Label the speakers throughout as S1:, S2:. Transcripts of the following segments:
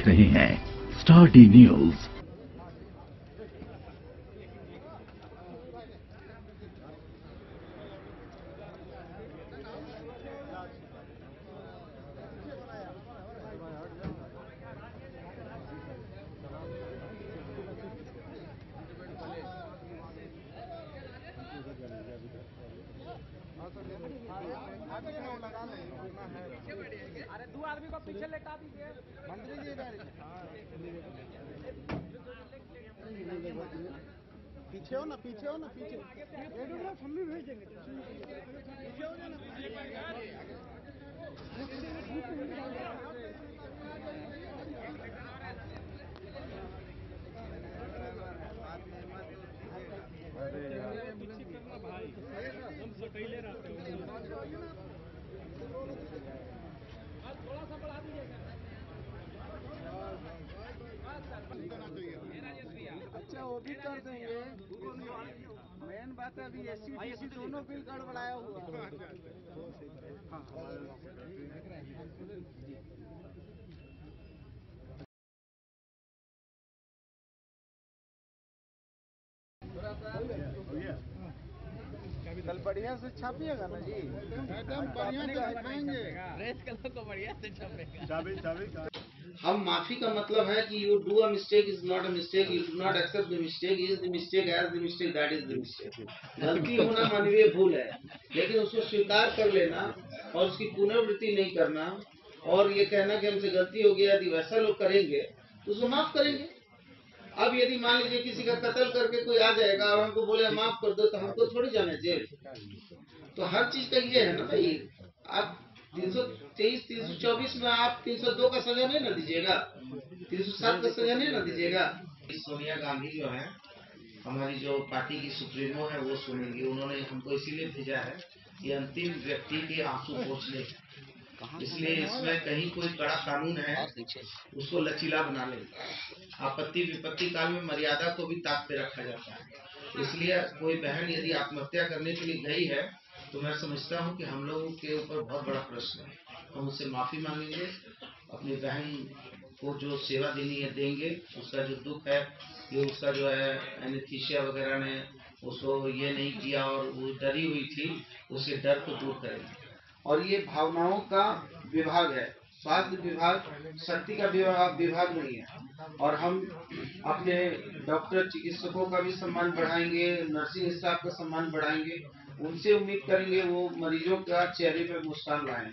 S1: देख रहे हैं। Star D News.
S2: अरे दो आदमी को पीछे लेटा दीजिए।
S3: मंत्री जी पीछे हो ना पीछे हो ना पीछे हम भी भेज देंगे पीछे हो जाना अच्छा वो भी कर देंगे। मेन बात है अभी एसी डीसी दोनों बिल गड़बड़ाया हुआ। कल बढ़िया से छापिएगा ना जी। एकदम बढ़िया से दिखाएँगे
S2: रेड कलर को बढ़िया से
S4: हम माफ़ी का मतलब है कि you do a mistake is not a mistake you do not accept the mistake is the mistake as the mistake that is the mistake गलती होना मानवीय भूल है लेकिन उसको स्वीकार कर लेना और उसकी पुनर्वृत्ति नहीं करना और ये कहना कि हमसे गलती हो गया यदि वैसा लोग करेंगे तो उसको माफ़ करेंगे। अब यदि मान लीजिए किसी का कत्ल करके कोई आ जाएगा और हमको बोले माफ़ कर दो तो हमको थोड़ी जाने जेल. तो हर चीज़ का ये है ना भाई, आप तीन सौ तेईस, तीन सौ चौबीस में आप तीन सौ दो का सजा नहीं ना दीजिएगा। तीन सौ सात का सजा नहीं ना दीजिएगा। सोनिया गांधी जो है, हमारी जो पार्टी की सुप्रीमो है, वो सुनेंगी। उन्होंने हमको इसीलिए भेजा है कि अंतिम व्यक्ति के आँसू पोछने इसलिए इसमें कहीं कोई कड़ा कानून है उसको लचीला बना ले। आपत्ति विपत्ति काल में मर्यादा को भी ताक पे रखा जाता है। इसलिए कोई बहन यदि आत्महत्या करने के लिए गई है तो मैं समझता हूँ कि हम लोगों के ऊपर बहुत बड़ा प्रश्न है। हम उससे माफ़ी मांगेंगे अपनी बहन को जो सेवा देनी है देंगे। उसका जो दुख है ये उसका जो है एनेस्थीसिया वगैरह ने उसको ये नहीं किया और वो डरी हुई थी उसके डर को दूर करेंगे। और ये भावनाओं का विभाग है। स्वास्थ्य विभाग, शक्ति का विभाग नहीं है। और हम अपने डॉक्टर, चिकित्सकों का भी सम्मान बढ़ाएँगे, नर्सिंग स्टाफ का सम्मान बढ़ाएँगे। उनसे उम्मीद करेंगे वो मरीजों का चेहरे पे मुस्कान लाएँ।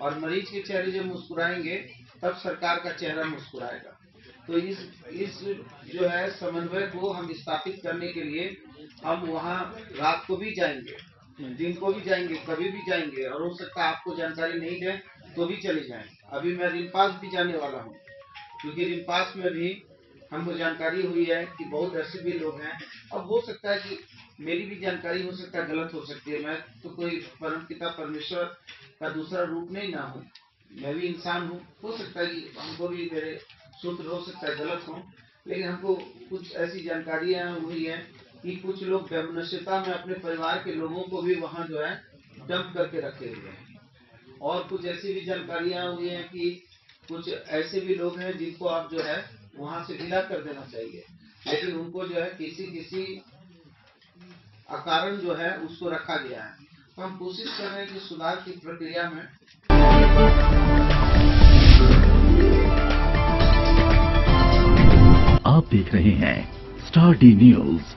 S4: और मरीज़ के चेहरे जब मुस्कुराएँगे, तब सरकार का चेहरा मुस्कुराएगा। तो इस इस जो है समन्वय को हम स्थापित करने के लिए हम वहाँ रात को भी जाएँगे। दिन को भी जाएँगे, कभी भी जाएँगे, और हो सकता है आपको जानकारी नहीं दे तो भी चले जाएँ। अभी मैं रिम्पास भी जाने वाला हूँ, क्योंकि रिम्पास में भी हमको जानकारी हुई है कि बहुत ऐसे भी लोग हैं। अब हो सकता है कि मेरी भी जानकारी हो सकता है, गलत हो सकती है, मैं तो कोई परम पिता परमेश्वर का दूसरा रूप नहीं ना हूँ। मैं भी इंसान हूँ, हो सकता है कि हमको भी मेरे सूत्र हो सकता है, गलत हो, लेकिन हमको कुछ ऐसी जानकारियाँ हुई है कि कुछ लोग वैमनस्यता में अपने परिवार के लोगों को भी वहाँ जो है डंप करके रखे हुए हैं। और कुछ ऐसी भी जानकारियाँ हुई हैं कि कुछ ऐसे भी लोग हैं जिनको आप जो है वहाँ से ढीला कर देना चाहिए। लेकिन उनको जो है किसी किसी अकारण जो है उसको रखा गया है। तो हम कोशिश कर रहे हैं कि सुधार की प्रक्रिया में
S1: आप देख रहे हैं स्टार डी न्यूज़